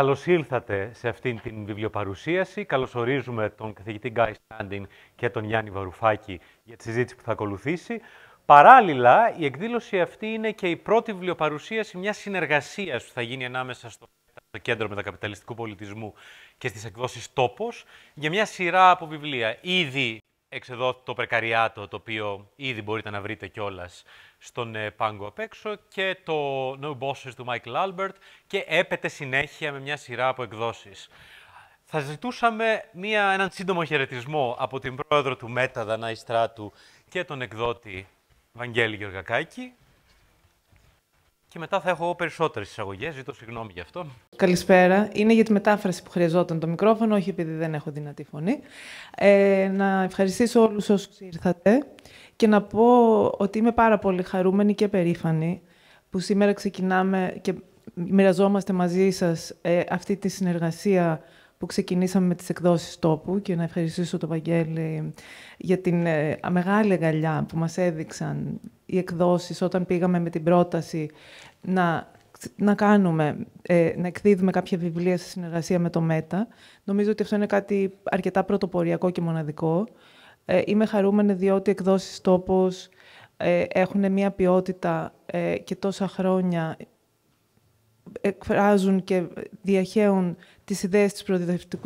Καλώς ήλθατε σε αυτήν την βιβλιοπαρουσίαση. Καλωσορίζουμε τον καθηγητή Γκάι Στάντιν και τον Γιάννη Βαρουφάκη για τη συζήτηση που θα ακολουθήσει. Παράλληλα, η εκδήλωση αυτή είναι και η πρώτη βιβλιοπαρουσίαση μιας συνεργασίας που θα γίνει ανάμεσα στο, στο Κέντρο Μετακαπιταλιστικού Πολιτισμού και στις εκδόσεις Τόπος για μια σειρά από βιβλία. Ήδη εξεδόθη το Πρεκαριάτο, το οποίο ήδη μπορείτε να βρείτε κιόλας στον ε, πάγκο απ' έξω και το No Bosses του Michael Albert και έπεται συνέχεια με μια σειρά από εκδόσεις. Θα ζητούσαμε μια, έναν σύντομο χαιρετισμό από την πρόεδρο του ΜΕΤΑ, Δανάη Στράτου, και τον εκδότη Βαγγέλη Γεωργακάκη. Και μετά θα έχω εγώ περισσότερες εισαγωγές. Ζητώ συγγνώμη γι' αυτό. Καλησπέρα. Είναι για τη μετάφραση που χρειαζόταν το μικρόφωνο, όχι επειδή δεν έχω δυνατή φωνή. Ε, να ευχαριστήσω όλους όσους ήρθατε και να πω ότι είμαι πάρα πολύ χαρούμενη και περήφανη που σήμερα ξεκινάμε και μοιραζόμαστε μαζί σας ε, αυτή τη συνεργασία που ξεκινήσαμε με τις εκδόσεις τόπου και να ευχαριστήσω τον Βαγγέλη για την ε, μεγάλη αγκαλιά που μας έδειξαν οι εκδόσεις όταν πήγαμε με την πρόταση να, να κάνουμε, ε, να εκδίδουμε κάποια βιβλία σε συνεργασία με το ΜΕΤΑ. Νομίζω ότι αυτό είναι κάτι αρκετά πρωτοποριακό και μοναδικό. Ε, είμαι χαρούμενη διότι εκδόσεις τόπος ε, έχουν μια ποιότητα ε, και τόσα χρόνια εκφράζουν και διαχέουν τις ιδέες της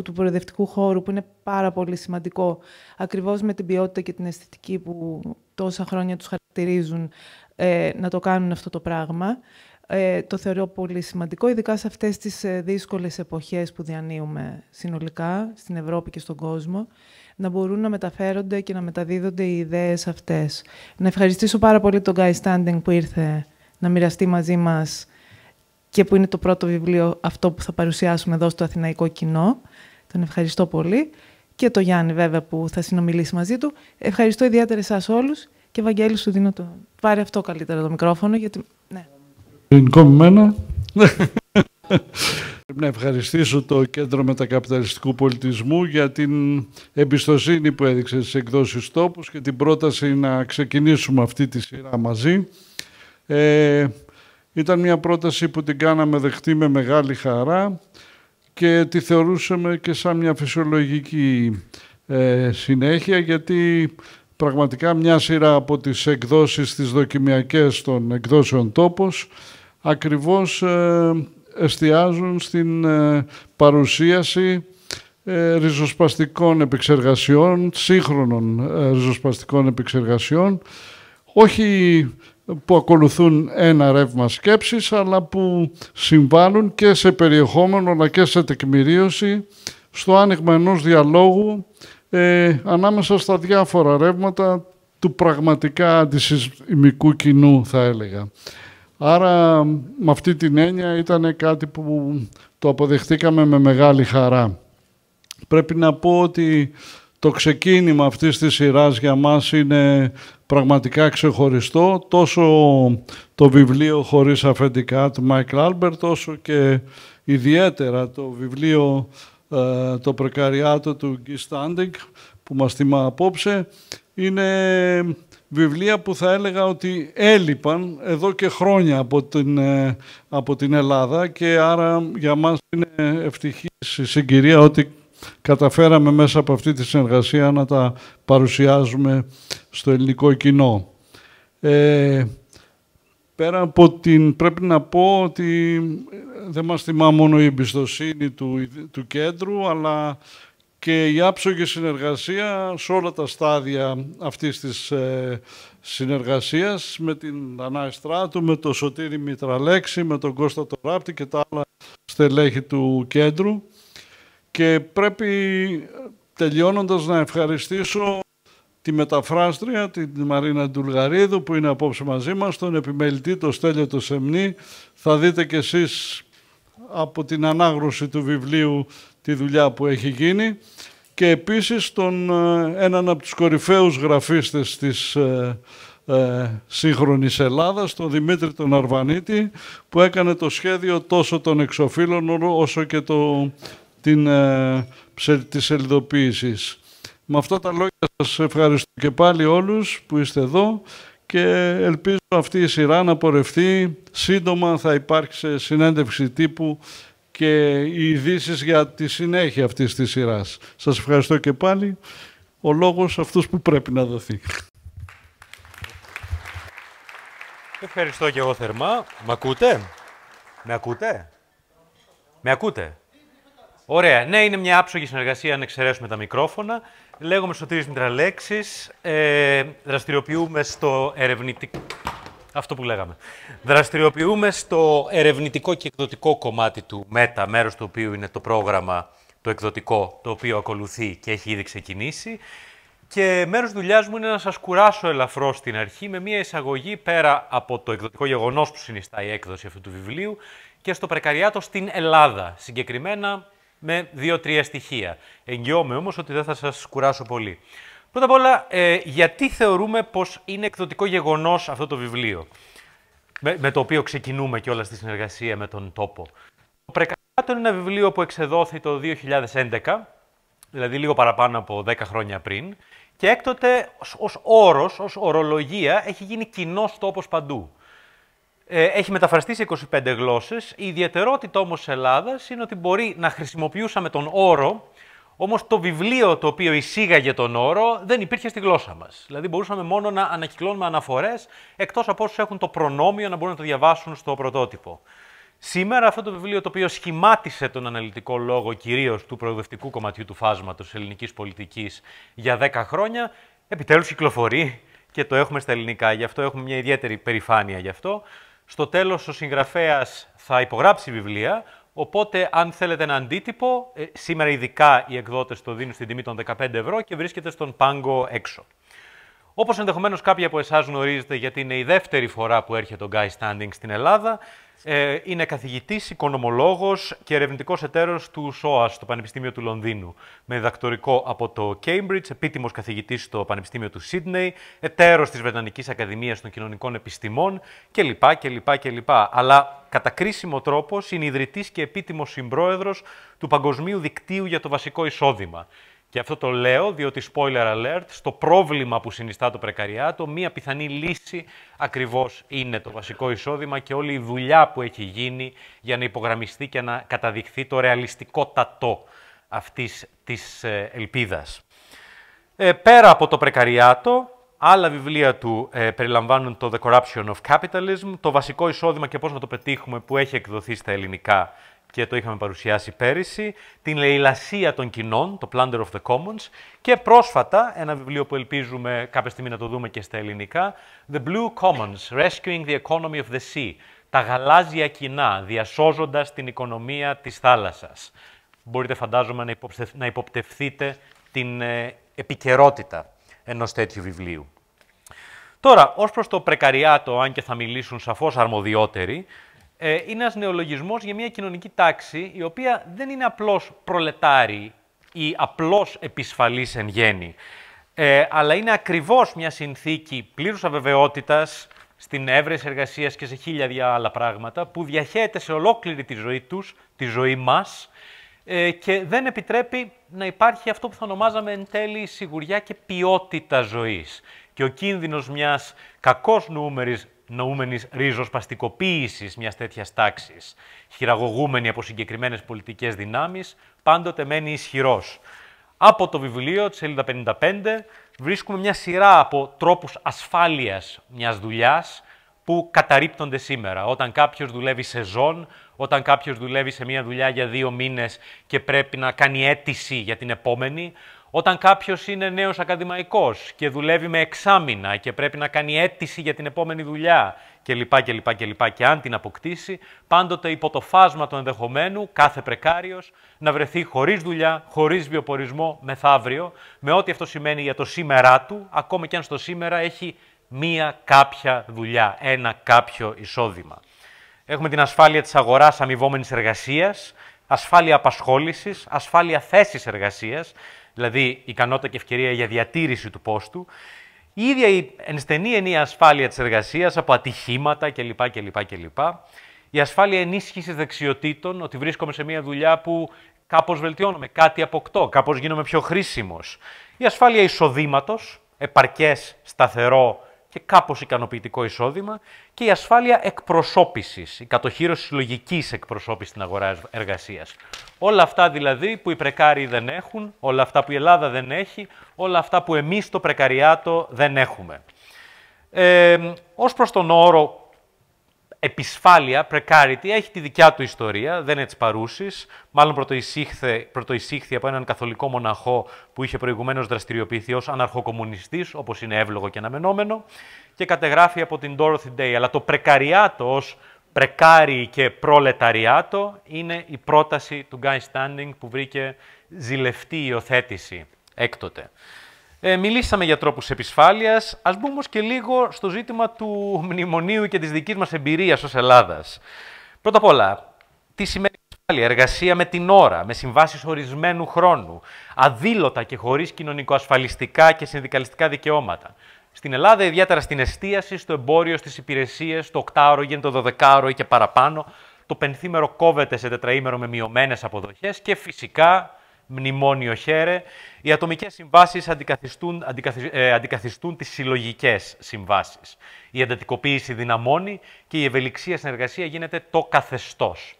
του προοδευτικού χώρου, που είναι πάρα πολύ σημαντικό, ακριβώς με την ποιότητα και την αισθητική που τόσα χρόνια τους χαρακτηρίζουν, ε, να το κάνουν αυτό το πράγμα. Ε, το θεωρώ πολύ σημαντικό, ειδικά σε αυτές τις ε, δύσκολες εποχές που διανύουμε συνολικά, στην Ευρώπη και στον κόσμο, να μπορούν να μεταφέρονται και να μεταδίδονται οι ιδέες αυτές. Να ευχαριστήσω πάρα πολύ τον Guy Standing που ήρθε να μοιραστεί μαζί μας και που είναι το πρώτο βιβλίο αυτό που θα παρουσιάσουμε εδώ στο Αθηναϊκό Κοινό. Τον ευχαριστώ πολύ. Και το Γιάννη βέβαια που θα συνομιλήσει μαζί του. Ευχαριστώ ιδιαίτερα εσάς όλους και Βαγγέλη σου δίνω το... Πάρε αυτό καλύτερα το μικρόφωνο γιατί... Ναι. Μένα. να ευχαριστήσω το Κέντρο Μετακαπιταλιστικού Πολιτισμού για την εμπιστοσύνη που έδειξε στις εκδόσεις τόπους και την πρόταση να ξεκινήσουμε αυτή τη σειρά μαζί. Ε, ήταν μια πρόταση που την κάναμε δεχτεί με μεγάλη χαρά και τη θεωρούσαμε και σαν μια φυσιολογική ε, συνέχεια γιατί πραγματικά μια σειρά από τις εκδόσεις τις δοκιμιακές των εκδόσεων τόπος ακριβώς ε, εστιάζουν στην ε, παρουσίαση ε, ριζοσπαστικών επεξεργασιών, σύγχρονων ριζοσπαστικών επεξεργασιών, όχι που ακολουθούν ένα ρεύμα σκέψης, αλλά που συμβάλλουν και σε περιεχόμενο, αλλά και σε τεκμηρίωση, στο άνοιγμα ενός διαλόγου ε, ανάμεσα στα διάφορα ρεύματα του πραγματικά αντισυσμικού κοινού, θα έλεγα. Άρα, με αυτή την έννοια ήταν κάτι που το αποδεχτήκαμε με μεγάλη χαρά. Πρέπει να πω ότι το ξεκίνημα αυτής της σειράς για μας είναι πραγματικά ξεχωριστό. Τόσο το βιβλίο «Χωρίς αφεντικά» του Μάικλ Άλμπερτ, όσο και ιδιαίτερα το βιβλίο ε, «Το πρεκαριάτο» του Γκί Στάντιγκ, που μας τιμά απόψε, είναι βιβλία που θα έλεγα ότι έλειπαν εδώ και χρόνια από την, ε, από την Ελλάδα και άρα για μας είναι ευτυχής η συγκυρία ότι καταφέραμε μέσα από αυτή τη συνεργασία να τα παρουσιάζουμε στο ελληνικό κοινό. Ε, πέρα από την, πρέπει να πω ότι δεν μας θυμά μόνο η εμπιστοσύνη του, του κέντρου, αλλά και η άψογη συνεργασία σε όλα τα στάδια αυτής της ε, συνεργασίας με την Ανάη Στράτου, με τον Σωτήρη Μητραλέξη, με τον Κώστα Τωράπτη και τα άλλα στελέχη του κέντρου. Και πρέπει τελειώνοντας να ευχαριστήσω τη μεταφράστρια, την Μαρίνα Ντουλγαρίδου που είναι απόψε μαζί μας, τον επιμελητή, το Στέλιο το Σεμνή. Θα δείτε κι εσείς από την ανάγνωση του βιβλίου τη δουλειά που έχει γίνει και επίσης τον, ε, έναν από τους κορυφαίους γραφίστες της ε, ε, σύγχρονης Ελλάδας, τον Δημήτρη τον Αρβανίτη, που έκανε το σχέδιο τόσο των εξοφύλων όσο και το, την, ε, της σελιδοποίησης. Με αυτά τα λόγια σας ευχαριστώ και πάλι όλους που είστε εδώ και ελπίζω αυτή η σειρά να πορευτεί. Σύντομα θα υπάρξει συνέντευξη τύπου και οι ειδήσεις για τη συνέχεια αυτής της σειράς. Σας ευχαριστώ και πάλι. Ο λόγος αυτούς που πρέπει να δοθεί. Ευχαριστώ και εγώ θερμά. Μ' ακούτε; Με ακούτε; Με ακούτε; Ωραία. Ναι, είναι μια άψογη συνεργασία αν εξαιρέσουμε τα μικρόφωνα. Λέγομαι Σωτήρης Μητραλέξης. Ε, δραστηριοποιούμε στο ερευνητικό... Αυτό που λέγαμε. Δραστηριοποιούμε στο ερευνητικό και εκδοτικό κομμάτι του ΜΕΤΑ, μέρος του οποίου είναι το πρόγραμμα το εκδοτικό, το οποίο ακολουθεί και έχει ήδη ξεκινήσει. Και μέρος δουλειάς μου είναι να σας κουράσω ελαφρώς στην αρχή με μια εισαγωγή πέρα από το εκδοτικό γεγονός που συνιστά η έκδοση αυτού του βιβλίου και στο πρεκαριάτο στην Ελλάδα, συγκεκριμένα με δύο-τρία στοιχεία. Εγγυώμαι όμως ότι δεν θα σας κουράσω πολύ. Πρώτα απ' όλα, ε, γιατί θεωρούμε πως είναι εκδοτικό γεγονός αυτό το βιβλίο, με, με το οποίο ξεκινούμε και όλα στη συνεργασία με τον τόπο; Το Πρεκαριάτο είναι ένα βιβλίο που εξεδόθη το 2011, δηλαδή λίγο παραπάνω από 10 χρόνια πριν, και έκτοτε ως όρος, ως ορολογία, έχει γίνει κοινός τόπος παντού. Ε, έχει μεταφραστεί σε 25 γλώσσες. Η ιδιαιτερότητα όμως της Ελλάδας είναι ότι μπορεί να χρησιμοποιούσαμε τον όρο, όμως το βιβλίο το οποίο εισήγαγε τον όρο δεν υπήρχε στη γλώσσα μας. Δηλαδή μπορούσαμε μόνο να ανακυκλώνουμε αναφορές, εκτός από όσους έχουν το προνόμιο να μπορούν να το διαβάσουν στο πρωτότυπο. Σήμερα αυτό το βιβλίο το οποίο σχημάτισε τον αναλυτικό λόγο κυρίως του προοδευτικού κομματιού του φάσματος ελληνικής πολιτικής για 10 χρόνια, επιτέλους κυκλοφορεί και το έχουμε στα ελληνικά. Γι' αυτό έχουμε μια ιδιαίτερη περηφάνεια γι' αυτό. Στο τέλος ο συγγραφέας θα υπογράψει βιβλία, οπότε αν θέλετε ένα αντίτυπο, ε, σήμερα ειδικά οι εκδότες το δίνουν στην τιμή των 15 ευρώ και βρίσκεται στον πάγκο έξω. Όπως ενδεχομένως κάποιοι από εσάς γνωρίζετε, γιατί είναι η δεύτερη φορά που έρχεται ο Guy Standing στην Ελλάδα, ε, είναι καθηγητής, οικονομολόγος και ερευνητικός εταίρος του ΣΟΑ στο Πανεπιστήμιο του Λονδίνου. Με διδακτορικό από το Cambridge, επίτιμος καθηγητής στο Πανεπιστήμιο του Sydney, εταίρος της Βρετανικής Ακαδημίας των Κοινωνικών Επιστημών κλπ. κλπ, κλπ. Αλλά κατά κρίσιμο τρόπο είναι ιδρυτή και επίτιμος συμπρόεδρος του Παγκοσμίου Δικτύου για το Βασικό Εισόδημα. Και αυτό το λέω διότι, spoiler alert, στο πρόβλημα που συνιστά το πρεκαριάτο, μία πιθανή λύση ακριβώς είναι το βασικό εισόδημα και όλη η δουλειά που έχει γίνει για να υπογραμμιστεί και να καταδειχθεί το ρεαλιστικότατο αυτής της ε, ελπίδας. Ε, πέρα από το πρεκαριάτο, άλλα βιβλία του ε, περιλαμβάνουν το The Corruption of Capitalism, το βασικό εισόδημα και πώς να το πετύχουμε που έχει εκδοθεί στα ελληνικά και το είχαμε παρουσιάσει πέρυσι, την λαιλασία των κοινών, το Plunder of the Commons, και πρόσφατα ένα βιβλίο που ελπίζουμε κάποια στιγμή να το δούμε και στα ελληνικά, The Blue Commons, Rescuing the Economy of the Sea, τα γαλάζια κοινά, διασώζοντας την οικονομία της θάλασσας. Μπορείτε φαντάζομαι να υποπτευθείτε την ε, επικαιρότητα ενός τέτοιου βιβλίου. Τώρα, ως προς το πρεκαριάτο, αν και θα μιλήσουν σαφώς αρμοδιότεροι, ε, είναι ένας νεολογισμός για μια κοινωνική τάξη η οποία δεν είναι απλώς προλετάρη ή απλώς επισφαλής εν γέννη, ε, αλλά είναι ακριβώς μια συνθήκη πλήρους αβεβαιότητας στην έβρεση εργασίας και σε χίλια άλλα πράγματα που διαχέεται σε ολόκληρη τη ζωή τους, τη ζωή μας ε, και δεν επιτρέπει να υπάρχει αυτό που θα ονομάζαμε εν τέλει σιγουριά και ποιότητα ζωής. Και ο κίνδυνος μιας κακώς νούμερης νοούμενης ριζοσπαστικοποίησης μιας τέτοιας τάξης, χειραγωγούμενη από συγκεκριμένες πολιτικές δυνάμεις, πάντοτε μένει ισχυρός. Από το βιβλίο, της σελίδα 55, βρίσκουμε μια σειρά από τρόπους ασφάλειας μιας δουλειάς που καταρρύπτονται σήμερα. Όταν κάποιος δουλεύει σεζόν, όταν κάποιος δουλεύει σε μια δουλειά για δύο μήνες και πρέπει να κάνει αίτηση για την επόμενη, όταν κάποιος είναι νέος ακαδημαϊκός και δουλεύει με εξάμηνα και πρέπει να κάνει αίτηση για την επόμενη δουλειά κλπ. κλπ, κλπ. και αν την αποκτήσει, πάντοτε υπό το φάσμα του ενδεχομένου κάθε πρεκάριος να βρεθεί χωρίς δουλειά, χωρίς βιοπορισμό μεθαύριο, με ό,τι αυτό σημαίνει για το σήμερά του, ακόμα και αν στο σήμερα έχει μία κάποια δουλειά, ένα κάποιο εισόδημα. Έχουμε την ασφάλεια της αγοράς αμοιβόμενης εργασίας, ασφάλεια απασχόλησης, ασφάλεια θέσης εργασίας, δηλαδή ικανότητα και ευκαιρία για διατήρηση του πόστου, η ίδια η ενστενή ενία ασφάλεια της εργασίας από ατυχήματα κλπ. κλπ, κλπ. Η ασφάλεια ενίσχυσης δεξιοτήτων, ότι βρίσκομαι σε μια δουλειά που κάπως βελτιώνομαι, κάτι αποκτώ, κάπως γίνομαι πιο χρήσιμος. Η ασφάλεια εισοδήματος, επαρκές, σταθερό και κάπως ικανοποιητικό εισόδημα και η ασφάλεια εκπροσώπησης, η κατοχήρωση συλλογικής εκπροσώπησης στην αγορά εργασίας. Όλα αυτά δηλαδή που οι πρεκάριοι δεν έχουν, όλα αυτά που η Ελλάδα δεν έχει, όλα αυτά που εμείς το πρεκαριάτο δεν έχουμε. Ε, ως προς τον όρο επισφάλεια, precarity, έχει τη δικιά του ιστορία, δεν είναι της παρούσης. Μάλλον πρωτοεισήχθη από έναν καθολικό μοναχό που είχε προηγουμένως δραστηριοποιηθεί ως αναρχοκομμουνιστή, όπως είναι εύλογο και αναμενόμενο, και κατεγράφει από την Dorothy Day. Αλλά το πρεκαριάτο ως πρεκάρι και προλεταριάτο είναι η πρόταση του Guy Standing που βρήκε ζηλευτή υιοθέτηση έκτοτε. Ε, μιλήσαμε για τρόπους επισφάλειας. Ας μπούμε όμως και λίγο στο ζήτημα του μνημονίου και της δικής μας εμπειρίας ως Ελλάδας. Πρώτα απ' όλα, τι σημαίνει ασφάλεια, εργασία με την ώρα, με συμβάσεις ορισμένου χρόνου, αδήλωτα και χωρίς κοινωνικοασφαλιστικά και συνδικαλιστικά δικαιώματα. Στην Ελλάδα, ιδιαίτερα στην εστίαση, στο εμπόριο, στις υπηρεσίες, το οκτάωρο γίνεται το δωδεκάωρο ή και παραπάνω, το πενθήμερο κόβεται σε τετραήμερο με μειωμένες αποδοχές και φυσικά μνημόνιο χέρε, οι ατομικές συμβάσεις αντικαθιστούν, αντικαθι, ε, αντικαθιστούν τις συλλογικές συμβάσεις. Η εντατικοποίηση δυναμώνει και η ευελιξία συνεργασία γίνεται το καθεστώς.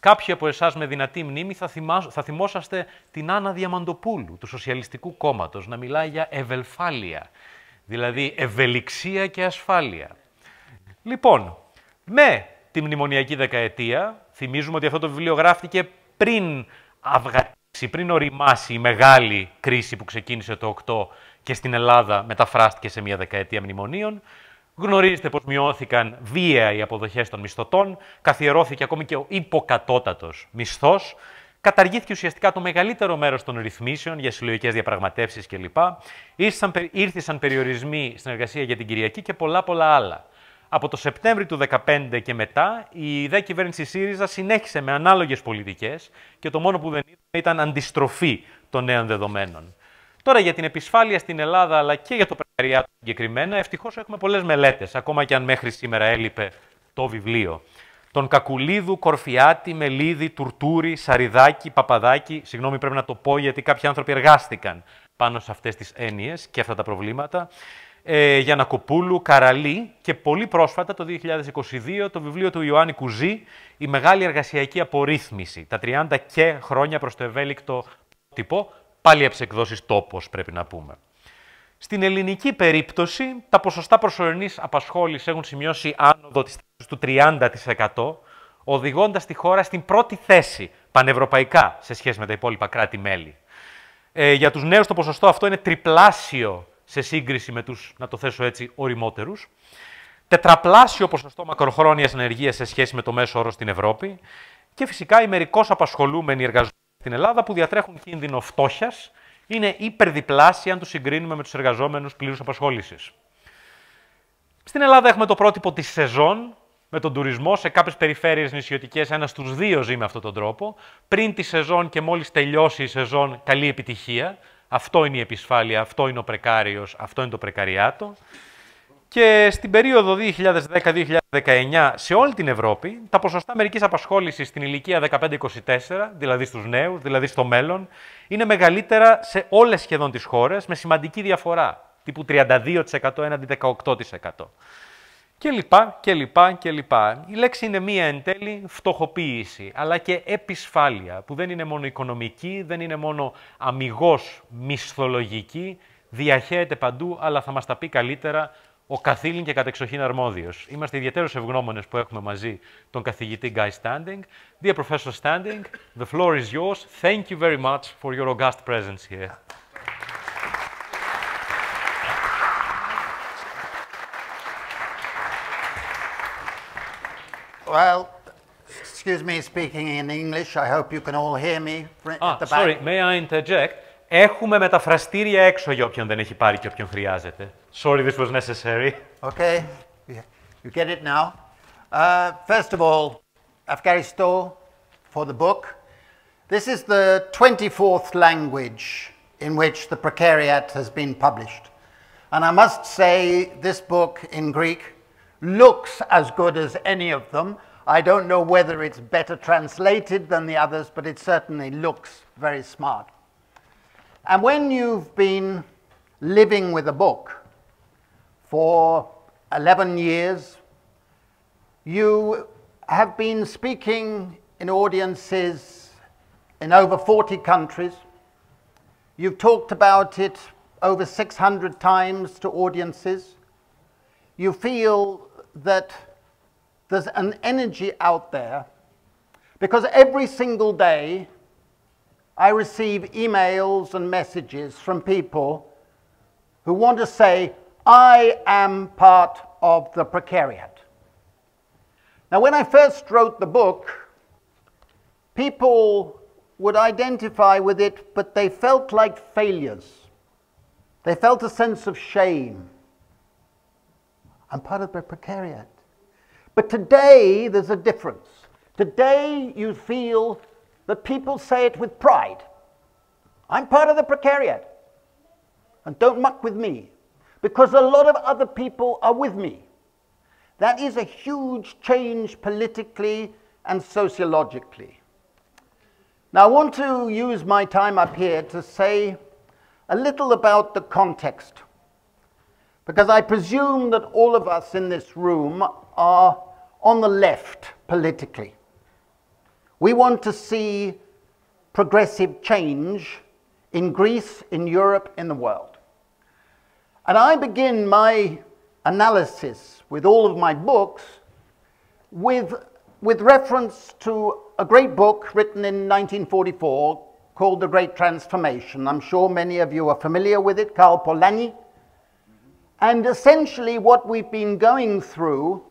Κάποιοι από εσάς με δυνατή μνήμη θα, θα θυμόσαστε την Άννα Διαμαντοπούλου του Σοσιαλιστικού Κόμματος να μιλάει για ευελφάλεια, δηλαδή ευελιξία και ασφάλεια. Λοιπόν, με τη μνημονιακή δεκαετία, θυμίζουμε ότι αυτό το βιβλίο γράφτηκε πριν αυγα πριν οριμάσει η μεγάλη κρίση που ξεκίνησε το 8 και στην Ελλάδα μεταφράστηκε σε μια δεκαετία μνημονίων. Γνωρίζετε πως μειώθηκαν βία οι αποδοχές των μισθωτών, καθιερώθηκε ακόμη και ο υποκατώτατος μισθός, καταργήθηκε ουσιαστικά το μεγαλύτερο μέρος των ρυθμίσεων για συλλογικές διαπραγματεύσεις κλπ. Ήρθαν περιορισμοί στην εργασία για την Κυριακή και πολλά πολλά άλλα. Από το Σεπτέμβριο του 2015 και μετά, η ιδέα κυβέρνηση ΣΥΡΙΖΑ συνέχισε με ανάλογες πολιτικές και το μόνο που δεν είδαμε ήταν αντιστροφή των νέων δεδομένων. Τώρα για την επισφάλεια στην Ελλάδα αλλά και για το πρεκαριάτο συγκεκριμένα, ευτυχώς έχουμε πολλές μελέτες, ακόμα και αν μέχρι σήμερα έλειπε το βιβλίο. Τον Κακουλίδου, Κορφιάτη, Μελίδη, Τουρτούρη, Σαριδάκη, Παπαδάκη, συγγνώμη πρέπει να το πω γιατί κάποιοι άνθρωποι εργάστηκαν πάνω σε αυτές τις έννοιες και αυτά τα προβλήματα ε, Γιανακοπούλου, Καραλή και πολύ πρόσφατα το 2022 το βιβλίο του Ιωάννη Κουζή «Η μεγάλη εργασιακή απορρίθμιση, τα 30 και χρόνια προς το ευέλικτο τύπο», πάλι εκδόσεις τόπος πρέπει να πούμε. Στην ελληνική περίπτωση, τα ποσοστά προσωρινής απασχόλησης έχουν σημειώσει άνοδο της του 30%, οδηγώντας τη χώρα στην πρώτη θέση πανευρωπαϊκά σε σχέση με τα υπόλοιπα κράτη-μέλη. Ε, για τους νέους το ποσοστό αυτό είναι τριπλάσιο σε σύγκριση με τους, να το θέσω έτσι, οριμότερους. Τετραπλάσιο ποσοστό μακροχρόνιας ενεργείας σε σχέση με το μέσο όρο στην Ευρώπη. Και φυσικά οι μερικώς απασχολούμενοι εργαζόμενοι στην Ελλάδα που διατρέχουν κίνδυνο φτώχειας είναι υπερδιπλάσια αν του συγκρίνουμε με τους εργαζόμενους πλήρους απασχόλησης. Στην Ελλάδα έχουμε το πρότυπο της σεζόν, με τον τουρισμό. Σε κάποιες περιφέρειες νησιωτικές, ένας στους δύο ζει με αυτόν τον τρόπο. Πριν τη σεζόν και μόλις τελειώσει η σεζόν, καλή επιτυχία. Αυτό είναι η επισφάλεια, αυτό είναι ο πρεκάριος, αυτό είναι το πρεκαριάτο. Και στην περίοδο 2010-2019 σε όλη την Ευρώπη, τα ποσοστά μερικής απασχόλησης στην ηλικία 15-24, δηλαδή στους νέους, δηλαδή στο μέλλον, είναι μεγαλύτερα σε όλες σχεδόν τις χώρες, με σημαντική διαφορά, τύπου 32% έναντι 18% και λοιπά και λοιπά και λοιπά. Η λέξη είναι μία εν τέλει φτωχοποίηση, αλλά και επισφάλεια, που δεν είναι μόνο οικονομική, δεν είναι μόνο αμυγός μισθολογική, διαχέεται παντού, αλλά θα μας τα πει καλύτερα ο καθήλυν και κατεξοχήν αρμόδιος. Είμαστε ιδιαίτερως ευγνώμονες που έχουμε μαζί τον καθηγητή Guy Standing. Dear Professor Standing, the floor is yours. Thank you very much for your august presence here. Well, excuse me speaking in English. I hope you can all hear me ah, Sorry, may I interject? Έχουμε μεταφραστήρια έξω για όποιον δεν έχει πάρει και όποιον χρειάζεται. Sorry, this was necessary. Okay, you get it now. Uh, first of all, Afghanisto for the book. This is the 24th language in which the Precariat has been published. And I must say, this book in Greek looks as good as any of them. I don't know whether it's better translated than the others, but it certainly looks very smart. And when you've been living with a book for 11 years. You have been speaking in audiences in over 40 countries. You've talked about it over 600 times to audiences. You feel that there's an energy out there because every single day I receive emails and messages from people who want to say, I am part of the precariat. Now, when I first wrote the book, people would identify with it, but they felt like failures. They felt a sense of shame. I'm part of the precariat. But today, there's a difference. Today, you feel that people say it with pride. I'm part of the precariat. And don't muck with me. Because a lot of other people are with me. That is a huge change politically and sociologically. Now, I want to use my time up here to say a little about the context. Because I presume that all of us in this room are on the left politically. We want to see progressive change in Greece, in Europe, in the world. And I begin my analysis with all of my books with, with reference to a great book written in 1944 called The Great Transformation. I'm sure many of you are familiar with it, Karl Polanyi. And essentially, what we've been going through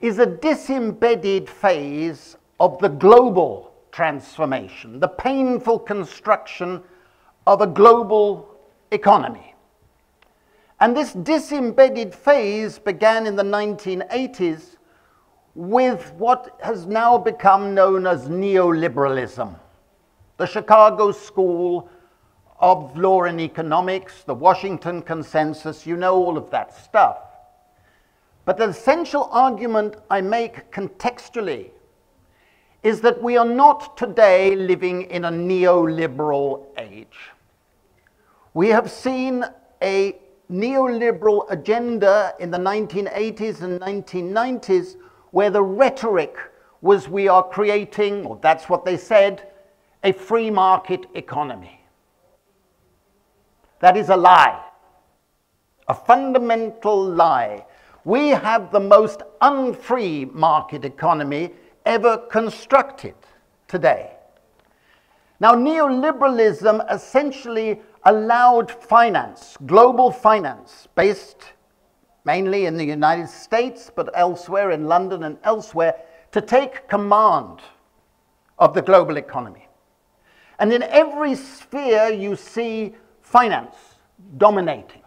is a disembedded phase of the global transformation, the painful construction of a global economy. And this disembedded phase began in the 1980s with what has now become known as neoliberalism. The Chicago School of Law and Economics, the Washington Consensus, you know all of that stuff. But the essential argument I make contextually is that we are not today living in a neoliberal age. We have seen a neoliberal agenda in the 1980s and 1990s where the rhetoric was we are creating, or that's what they said, a free market economy. That is a lie, a fundamental lie. We have the most unfree market economy ever constructed today. Now, neoliberalism essentially allowed finance, global finance, based mainly in the United States, but elsewhere in London and elsewhere, to take command of the global economy. And in every sphere, you see finance dominating.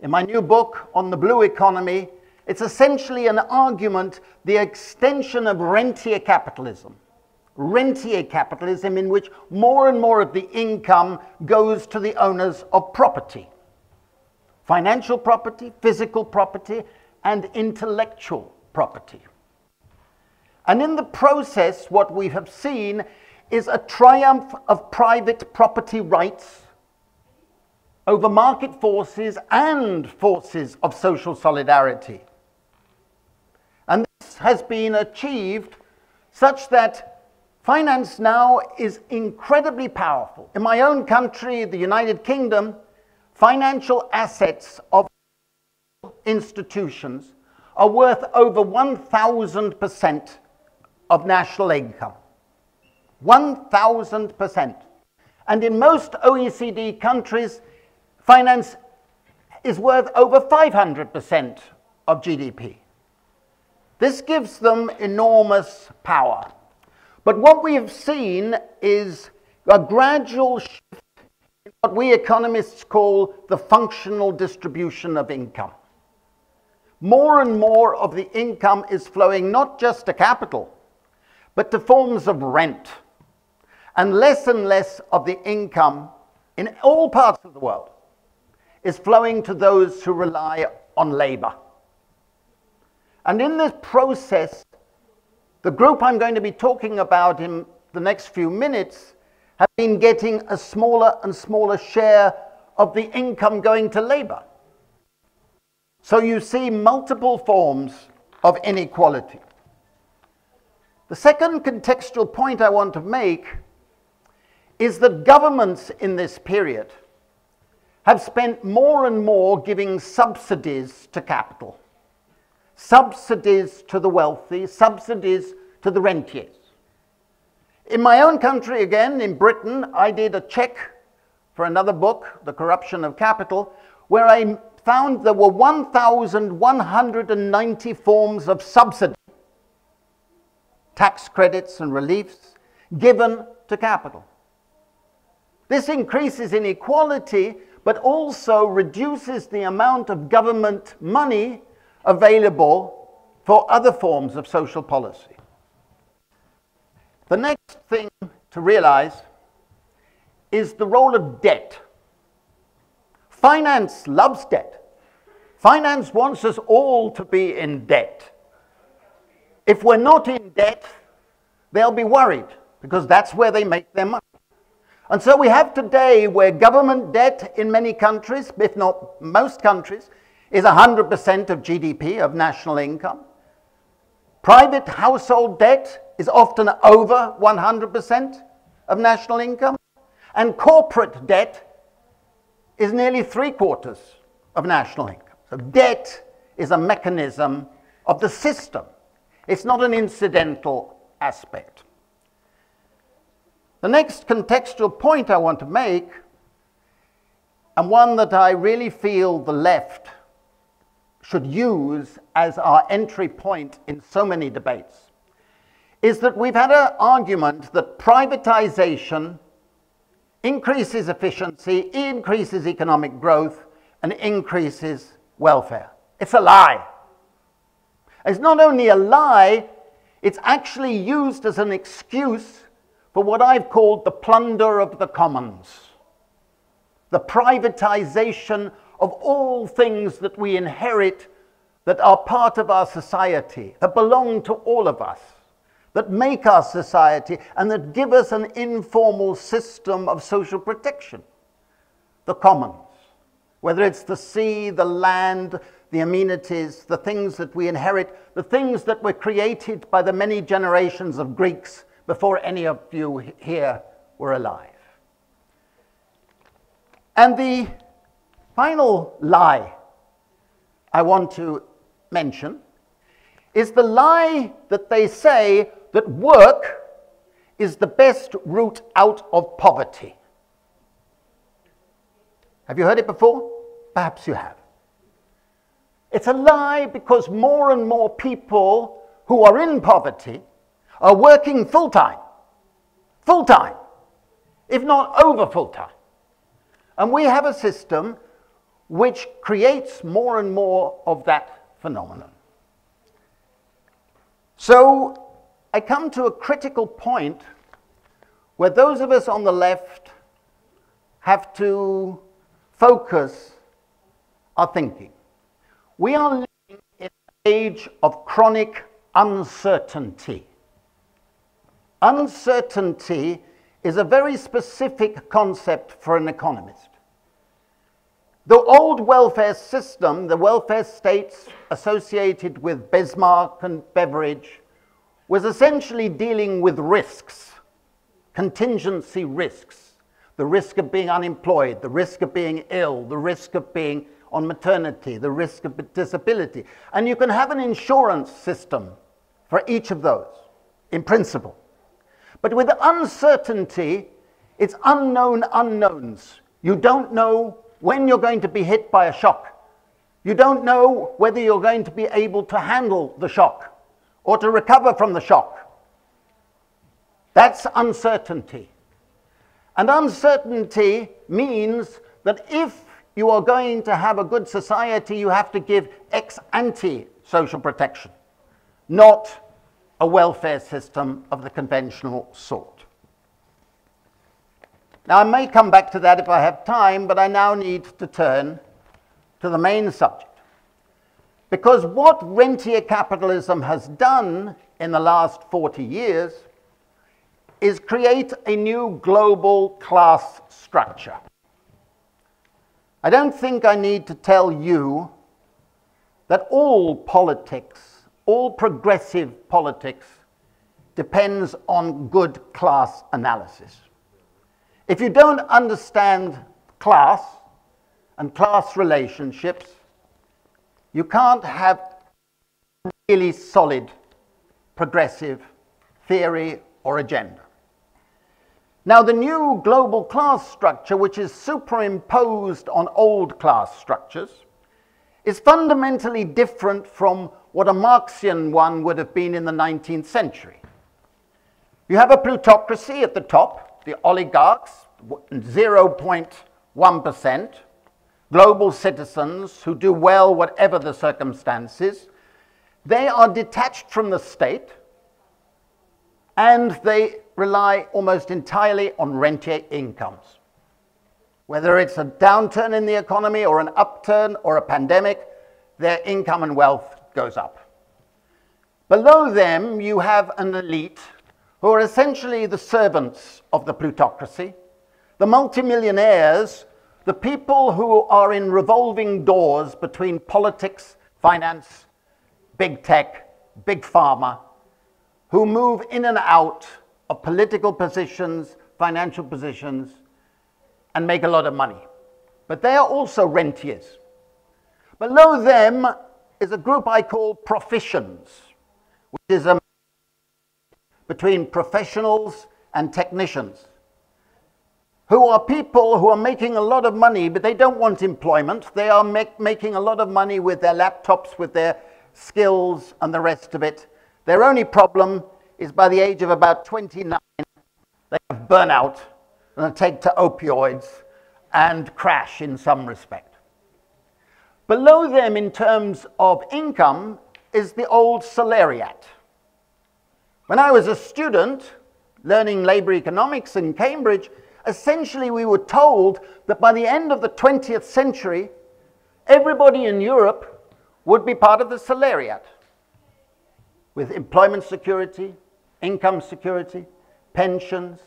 In my new book on the blue economy, it's essentially an argument, the extension of rentier capitalism. Rentier capitalism, in which more and more of the income goes to the owners of property financial property, physical property, and intellectual property. And in the process, what we have seen is a triumph of private property rights over market forces and forces of social solidarity. And this has been achieved such that finance now is incredibly powerful. In my own country, the United Kingdom, financial assets of institutions are worth over 1,000% of national income. 1,000%. And in most OECD countries, finance is worth over 500% of GDP. This gives them enormous power. But what we have seen is a gradual shift in what we economists call the functional distribution of income. More and more of the income is flowing not just to capital, but to forms of rent. And less and less of the income in all parts of the world is flowing to those who rely on labor. And in this process, the group I'm going to be talking about in the next few minutes have been getting a smaller and smaller share of the income going to labor. So you see multiple forms of inequality. The second contextual point I want to make is that governments in this period have spent more and more giving subsidies to capital, subsidies to the wealthy, subsidies to the rentiers. In my own country, again, in Britain, I did a check for another book, The Corruption of Capital, where I found there were 1,190 forms of subsidy, tax credits and reliefs, given to capital. This increases inequality, but also reduces the amount of government money available for other forms of social policy. The next thing to realize is the role of debt. Finance loves debt. Finance wants us all to be in debt. If we're not in debt, they'll be worried because that's where they make their money. And so we have today where government debt in many countries, if not most countries, is 100% of GDP, of national income. Private household debt is often over 100% of national income. And corporate debt is nearly three quarters of national income. So debt is a mechanism of the system. It's not an incidental aspect. The next contextual point I want to make, and one that I really feel the left should use as our entry point in so many debates, is that we've had an argument that privatization increases efficiency, increases economic growth, and increases welfare. It's a lie. It's not only a lie, it's actually used as an excuse for what I've called the plunder of the commons, the privatization of all things that we inherit that are part of our society, that belong to all of us that make our society and that give us an informal system of social protection. The commons, whether it's the sea, the land, the amenities, the things that we inherit, the things that were created by the many generations of Greeks before any of you here were alive. And the final lie I want to mention is the lie that they say that work is the best route out of poverty. Have you heard it before? Perhaps you have. It's a lie because more and more people who are in poverty are working full time. Full time, if not over full time. And we have a system which creates more and more of that phenomenon. So I come to a critical point where those of us on the left have to focus our thinking. We are living in an age of chronic uncertainty. Uncertainty is a very specific concept for an economist. The old welfare system, the welfare states associated with Bismarck and Beveridge, was essentially dealing with risks, contingency risks, the risk of being unemployed, the risk of being ill, the risk of being on maternity, the risk of disability. And you can have an insurance system for each of those, in principle. But with uncertainty, it's unknown unknowns. You don't know when you're going to be hit by a shock. You don't know whether you're going to be able to handle the shock or to recover from the shock. That's uncertainty. And uncertainty means that if you are going to have a good society, you have to give ex ante social protection, not a welfare system of the conventional sort. Now, I may come back to that if I have time, but I now need to turn to the main subject. Because what rentier capitalism has done in the last 40 years is create a new global class structure. I don't think I need to tell you that all politics, all progressive politics, depends on good class analysis. If you don't understand class and class relationships, you can't have really solid progressive theory or agenda. Now, the new global class structure, which is superimposed on old class structures, is fundamentally different from what a Marxian one would have been in the 19th century. You have a plutocracy at the top, the oligarchs, 0.1%, global citizens who do well whatever the circumstances. They are detached from the state and they rely almost entirely on rentier incomes. Whether it's a downturn in the economy or an upturn or a pandemic, their income and wealth goes up. Below them, you have an elite who are essentially the servants of the plutocracy, the multimillionaires, the people who are in revolving doors between politics, finance, big tech, big pharma, who move in and out of political positions, financial positions, and make a lot of money. But they are also rentiers. Below them is a group I call proficians, which is a between professionals and technicians, who are people who are making a lot of money, but they don't want employment. They are make, making a lot of money with their laptops, with their skills, and the rest of it. Their only problem is by the age of about 29, they have burnout and take to opioids and crash in some respect. Below them, in terms of income, is the old salariat. When I was a student learning labor economics in Cambridge, essentially we were told that by the end of the 20th century, everybody in Europe would be part of the salariat with employment security, income security, pensions,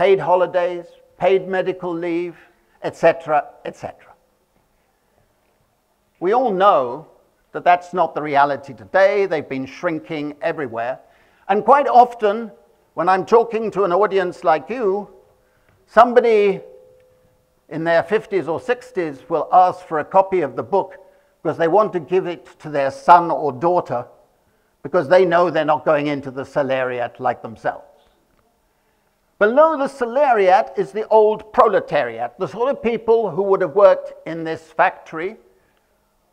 paid holidays, paid medical leave, etc., etc. We all know that that's not the reality today. They've been shrinking everywhere. And quite often, when I'm talking to an audience like you, somebody in their 50s or 60s will ask for a copy of the book because they want to give it to their son or daughter because they know they're not going into the salariat like themselves. Below the salariat is the old proletariat, the sort of people who would have worked in this factory,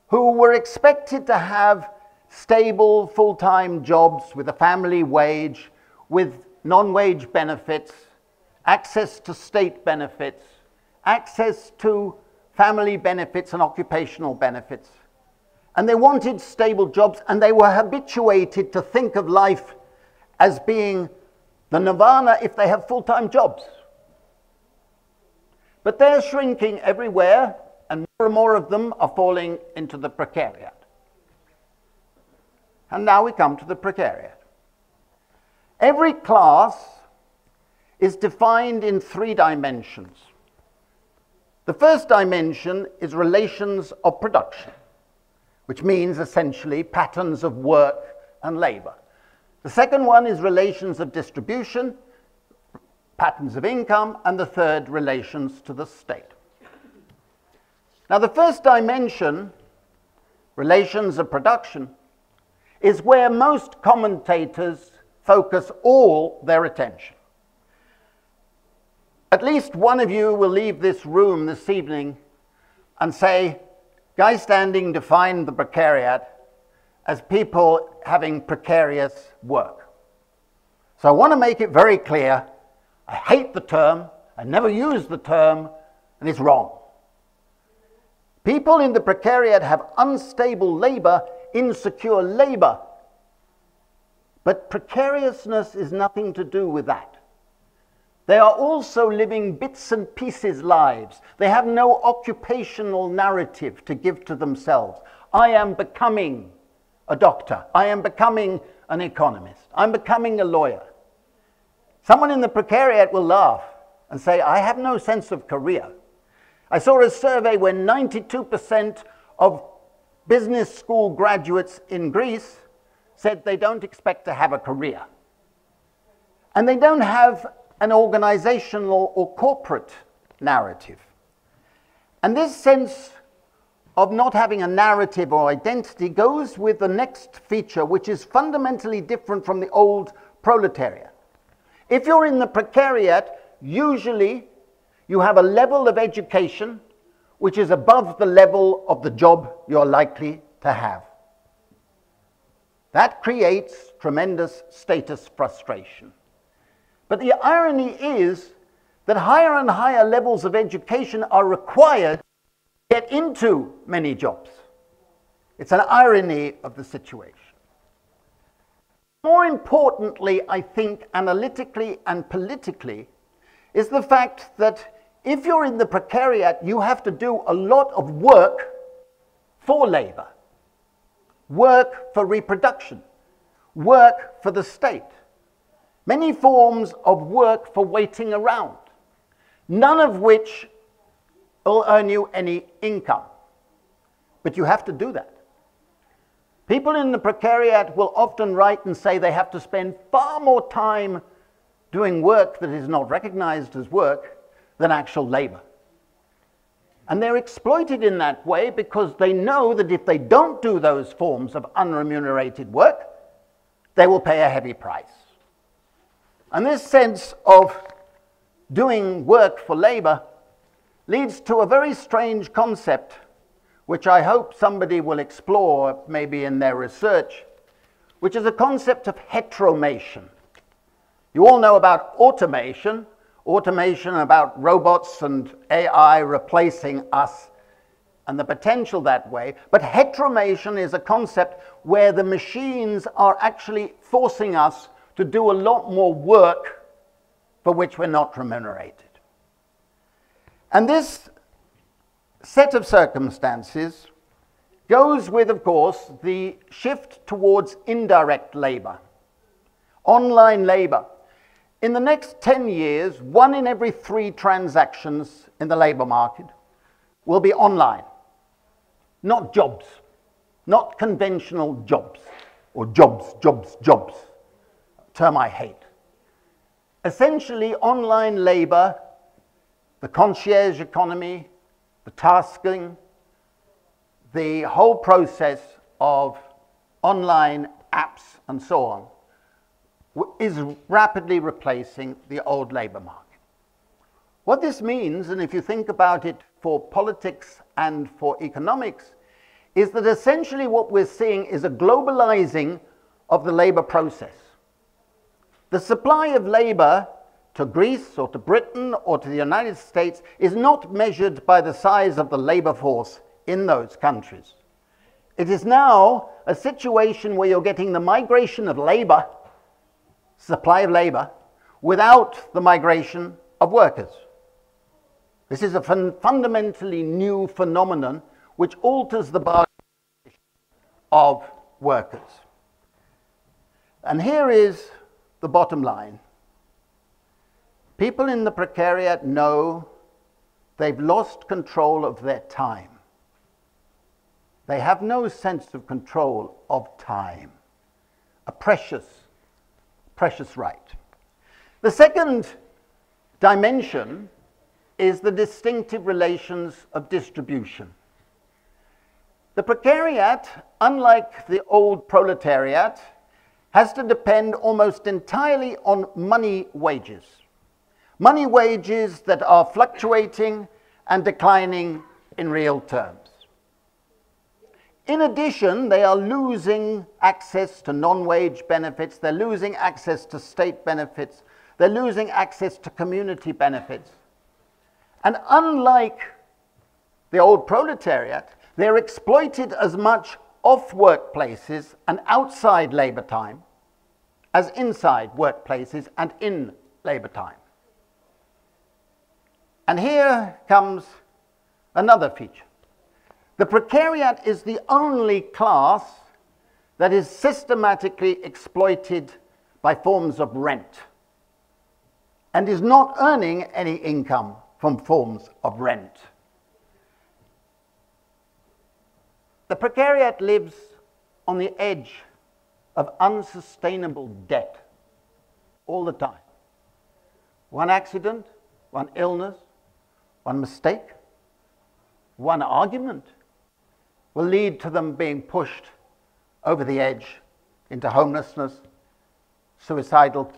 who were expected to have stable full-time jobs with a family wage, with non-wage benefits, access to state benefits, access to family benefits and occupational benefits. And they wanted stable jobs, and they were habituated to think of life as being the nirvana if they have full time jobs. But they're shrinking everywhere, and more and more of them are falling into the precariat. And now we come to the precariat. Every class is defined in three dimensions. The first dimension is relations of production which means essentially patterns of work and labor. The second one is relations of distribution, patterns of income, and the third, relations to the state. Now, the first dimension, relations of production, is where most commentators focus all their attention. At least one of you will leave this room this evening and say, Guy Standing defined the precariat as people having precarious work. So I want to make it very clear I hate the term, I never use the term, and it's wrong. People in the precariat have unstable labor, insecure labor. But precariousness is nothing to do with that. They are also living bits and pieces lives. They have no occupational narrative to give to themselves. I am becoming a doctor. I am becoming an economist. I'm becoming a lawyer. Someone in the precariat will laugh and say, I have no sense of career. I saw a survey where 92% of business school graduates in Greece said they don't expect to have a career. And they don't have an organizational or corporate narrative. And this sense of not having a narrative or identity goes with the next feature, which is fundamentally different from the old proletariat. If you're in the precariat, usually you have a level of education which is above the level of the job you're likely to have. That creates tremendous status frustration. But the irony is that higher and higher levels of education are required get into many jobs. It's an irony of the situation. More importantly, I think, analytically and politically, is the fact that if you're in the precariat, you have to do a lot of work for labor, work for reproduction, work for the state, many forms of work for waiting around, none of which will earn you any income. But you have to do that. People in the precariat will often write and say they have to spend far more time doing work that is not recognized as work than actual labor. And they're exploited in that way because they know that if they don't do those forms of unremunerated work, they will pay a heavy price. And this sense of doing work for labor leads to a very strange concept, which I hope somebody will explore maybe in their research, which is a concept of heteromation. You all know about automation, automation about robots and AI replacing us and the potential that way. But heteromation is a concept where the machines are actually forcing us to do a lot more work for which we're not remunerated. And this set of circumstances goes with, of course, the shift towards indirect labor, online labor in the next 10 years, one in every three transactions in the labor market will be online. Not jobs, not conventional jobs, or jobs, jobs, jobs, term I hate. Essentially, online labor, the concierge economy, the tasking, the whole process of online apps and so on is rapidly replacing the old labor market. What this means, and if you think about it for politics and for economics, is that essentially what we're seeing is a globalizing of the labor process. The supply of labor to Greece or to Britain or to the United States is not measured by the size of the labor force in those countries. It is now a situation where you're getting the migration of labor supply of labor without the migration of workers. This is a fun fundamentally new phenomenon which alters the bargaining of workers. And here is the bottom line. People in the precariat know they've lost control of their time. They have no sense of control of time, a precious precious right. The second dimension is the distinctive relations of distribution. The precariat, unlike the old proletariat, has to depend almost entirely on money wages. Money wages that are fluctuating and declining in real terms. In addition, they are losing access to non-wage benefits, they're losing access to state benefits, they're losing access to community benefits. And unlike the old proletariat, they're exploited as much off workplaces and outside labor time as inside workplaces and in labor time. And here comes another feature. The precariat is the only class that is systematically exploited by forms of rent and is not earning any income from forms of rent. the precariat lives on the edge of unsustainable debt all the time. One accident, one illness, one mistake, one argument will lead to them being pushed over the edge into homelessness, suicidal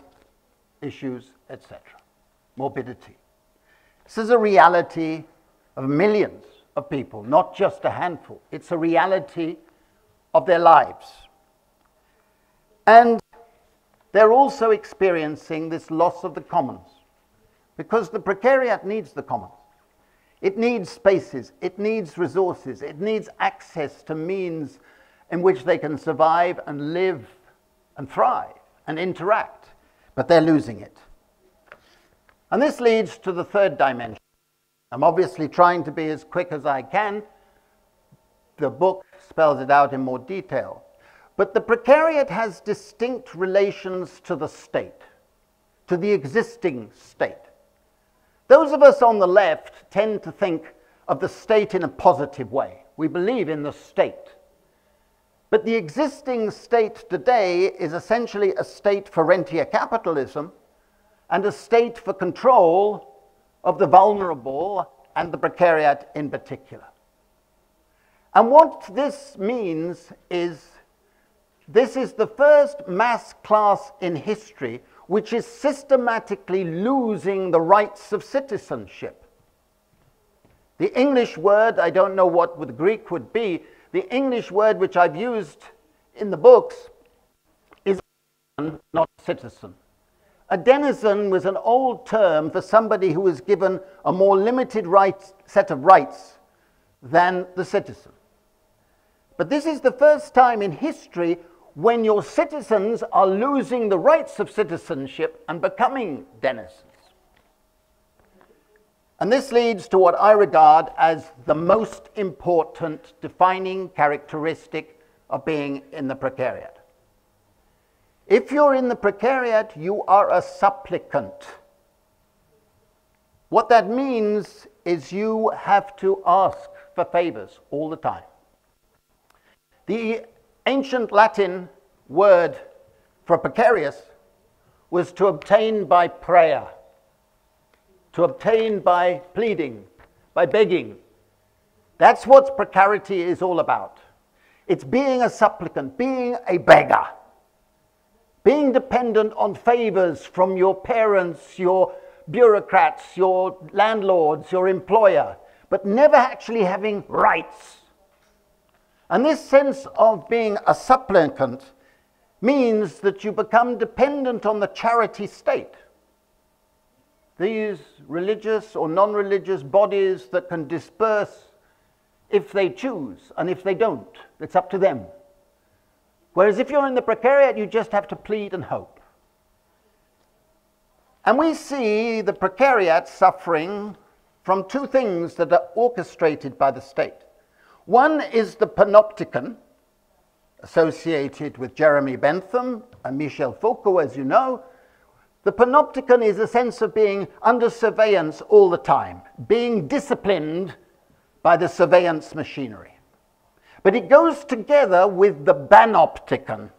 issues, etc. Morbidity. This is a reality of millions of people, not just a handful. It's a reality of their lives. And they're also experiencing this loss of the commons because the precariat needs the commons. It needs spaces, it needs resources, it needs access to means in which they can survive and live and thrive and interact, but they're losing it. And this leads to the third dimension. I'm obviously trying to be as quick as I can. The book spells it out in more detail. But the precariat has distinct relations to the state, to the existing state. Those of us on the left tend to think of the state in a positive way. We believe in the state. But the existing state today is essentially a state for rentier capitalism and a state for control of the vulnerable and the precariat in particular. And what this means is this is the first mass class in history which is systematically losing the rights of citizenship. The English word, I don't know what the Greek would be, the English word which I've used in the books is "denizen," not citizen. A denizen was an old term for somebody who was given a more limited right, set of rights than the citizen. But this is the first time in history when your citizens are losing the rights of citizenship and becoming denizens. And this leads to what I regard as the most important defining characteristic of being in the precariat. If you're in the precariat, you are a supplicant. What that means is you have to ask for favors all the time. The ancient Latin word for precarious was to obtain by prayer, to obtain by pleading, by begging. That's what precarity is all about. It's being a supplicant, being a beggar, being dependent on favors from your parents, your bureaucrats, your landlords, your employer, but never actually having rights and this sense of being a supplicant means that you become dependent on the charity state. These religious or non religious bodies that can disperse if they choose, and if they don't, it's up to them. Whereas if you're in the precariat, you just have to plead and hope. And we see the precariat suffering from two things that are orchestrated by the state. One is the panopticon, associated with Jeremy Bentham and Michel Foucault, as you know. The panopticon is a sense of being under surveillance all the time, being disciplined by the surveillance machinery. But it goes together with the banopticon,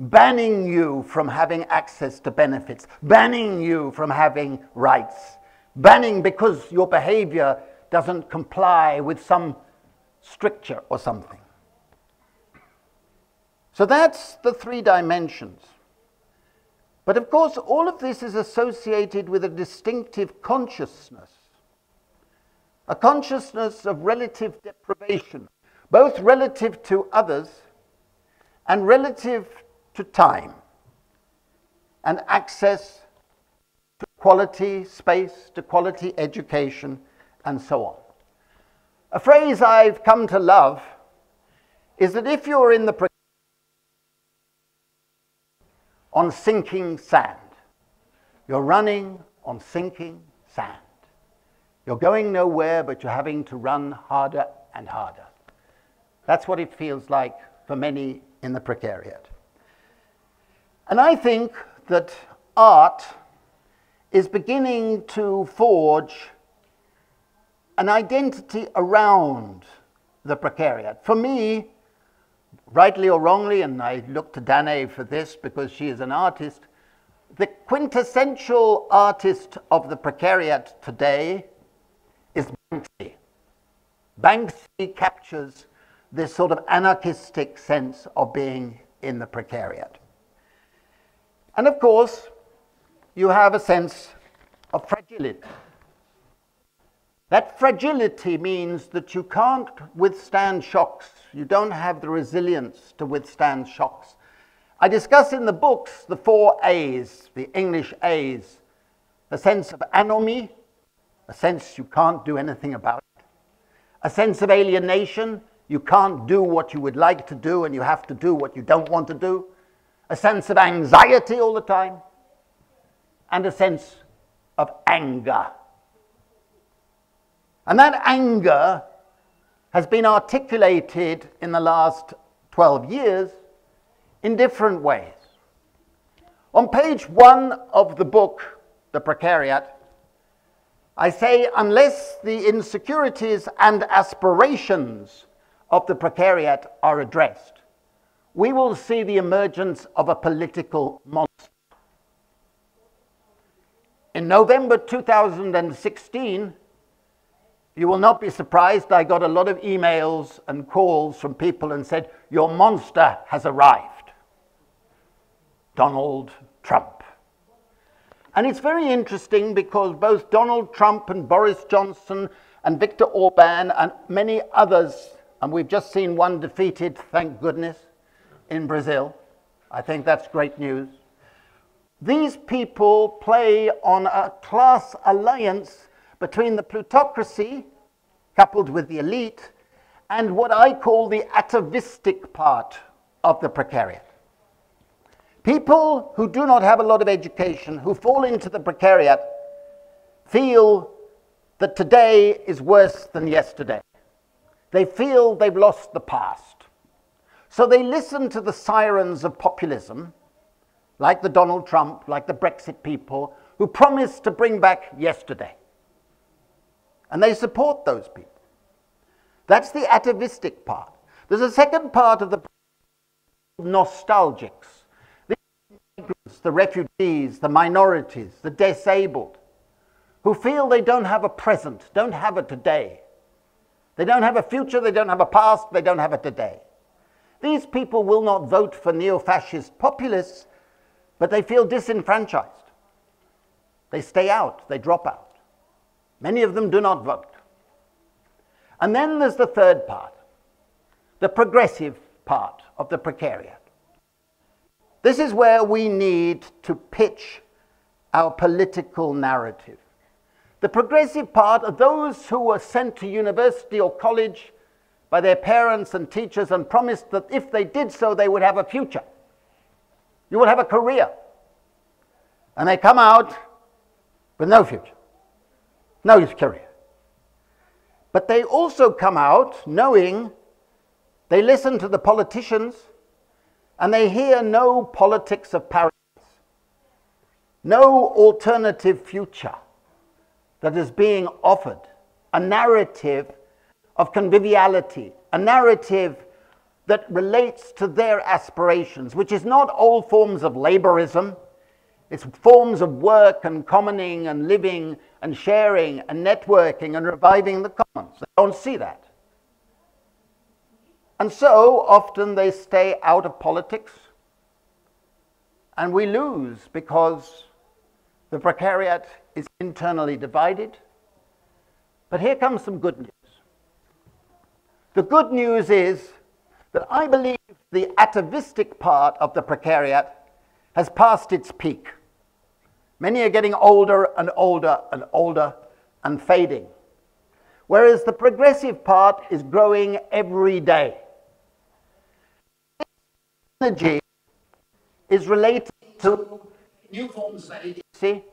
banning you from having access to benefits, banning you from having rights, banning because your behavior doesn't comply with some stricture or something. So that's the three dimensions. But of course, all of this is associated with a distinctive consciousness, a consciousness of relative deprivation, both relative to others and relative to time and access to quality space, to quality education, and so on. A phrase I've come to love is that if you're in the on sinking sand, you're running on sinking sand. You're going nowhere, but you're having to run harder and harder. That's what it feels like for many in the precariat. And I think that art is beginning to forge an identity around the precariat. For me, rightly or wrongly, and I look to Danae for this because she is an artist, the quintessential artist of the precariat today is Banksy. Banksy captures this sort of anarchistic sense of being in the precariat. And of course, you have a sense of fragility. That fragility means that you can't withstand shocks. You don't have the resilience to withstand shocks. I discuss in the books the four A's, the English A's a sense of anomie, a sense you can't do anything about it, a sense of alienation, you can't do what you would like to do and you have to do what you don't want to do, a sense of anxiety all the time, and a sense of anger. And that anger has been articulated in the last 12 years in different ways. On page one of the book, The Precariat, I say, unless the insecurities and aspirations of the precariat are addressed, we will see the emergence of a political monster. In November 2016, you will not be surprised, I got a lot of emails and calls from people and said, Your monster has arrived. Donald Trump. And it's very interesting because both Donald Trump and Boris Johnson and Viktor Orban and many others, and we've just seen one defeated, thank goodness, in Brazil. I think that's great news. These people play on a class alliance between the plutocracy, coupled with the elite, and what I call the atavistic part of the precariat. People who do not have a lot of education, who fall into the precariat, feel that today is worse than yesterday. They feel they've lost the past. So they listen to the sirens of populism, like the Donald Trump, like the Brexit people, who promise to bring back yesterday. And they support those people. That's the atavistic part. There's a second part of the nostalgics the refugees, the minorities, the disabled, who feel they don't have a present, don't have a today. They don't have a future, they don't have a past, they don't have a today. These people will not vote for neo fascist populists, but they feel disenfranchised. They stay out, they drop out. Many of them do not vote. And then there's the third part, the progressive part of the precariat. This is where we need to pitch our political narrative. The progressive part are those who were sent to university or college by their parents and teachers and promised that if they did so, they would have a future. You would have a career. And they come out with no future, no career. But they also come out knowing they listen to the politicians and they hear no politics of paradise, no alternative future that is being offered, a narrative of conviviality, a narrative that relates to their aspirations, which is not all forms of laborism. It's forms of work and commoning and living and sharing and networking and reviving the commons. They don't see that. And so often they stay out of politics, and we lose because the precariat is internally divided. But here comes some good news. The good news is that I believe the atavistic part of the precariat has passed its peak. Many are getting older and older and older and fading, whereas the progressive part is growing every day energy is related to new forms of agency,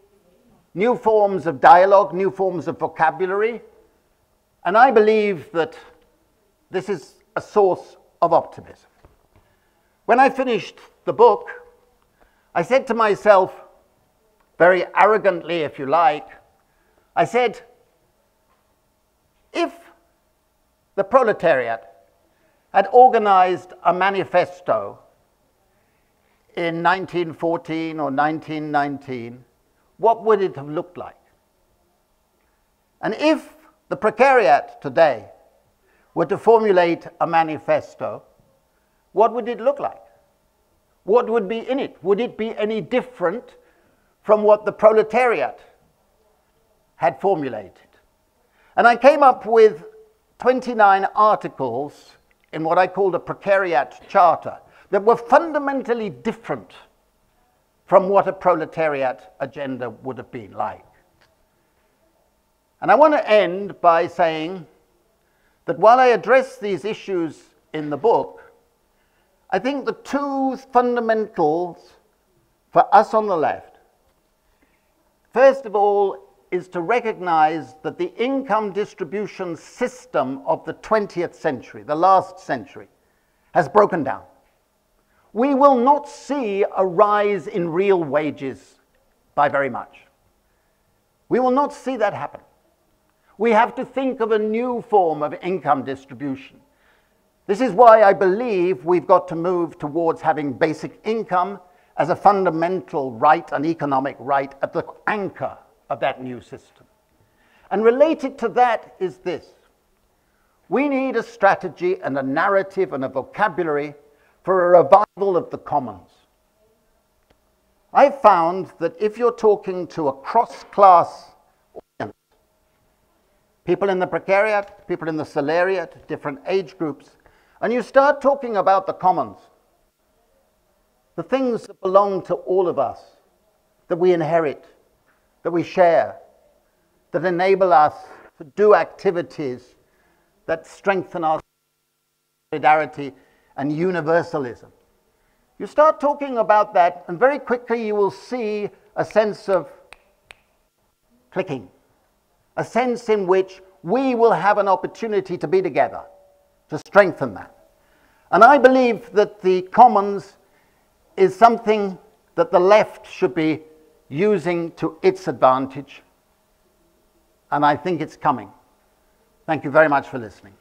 new forms of dialogue, new forms of vocabulary. And I believe that this is a source of optimism. When I finished the book, I said to myself, very arrogantly, if you like, I said, if the proletariat had organized a manifesto in 1914 or 1919, what would it have looked like? And if the precariat today were to formulate a manifesto, what would it look like? What would be in it? Would it be any different from what the proletariat had formulated? And I came up with 29 articles in what I called a precariat charter that were fundamentally different from what a proletariat agenda would have been like. And I want to end by saying that while I address these issues in the book, I think the two fundamentals for us on the left, first of all, is to recognize that the income distribution system of the 20th century, the last century, has broken down. We will not see a rise in real wages by very much. We will not see that happen. We have to think of a new form of income distribution. This is why I believe we've got to move towards having basic income as a fundamental right, an economic right, at the anchor of that new system. And related to that is this. We need a strategy and a narrative and a vocabulary for a revival of the commons. I've found that if you're talking to a cross-class audience, people in the precariat, people in the salariat, different age groups, and you start talking about the commons, the things that belong to all of us, that we inherit, that we share, that enable us to do activities that strengthen our solidarity and universalism. You start talking about that, and very quickly you will see a sense of clicking, a sense in which we will have an opportunity to be together, to strengthen that. And I believe that the commons is something that the left should be using to its advantage. And I think it's coming. Thank you very much for listening.